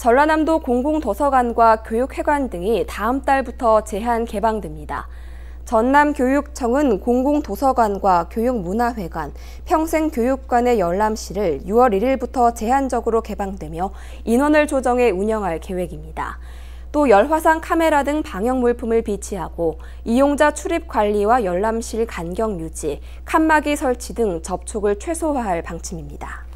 전라남도 공공도서관과 교육회관 등이 다음 달부터 제한 개방됩니다. 전남교육청은 공공도서관과 교육문화회관, 평생교육관의 열람실을 6월 1일부터 제한적으로 개방되며 인원을 조정해 운영할 계획입니다. 또 열화상 카메라 등 방역 물품을 비치하고 이용자 출입 관리와 열람실 간격 유지, 칸막이 설치 등 접촉을 최소화할 방침입니다.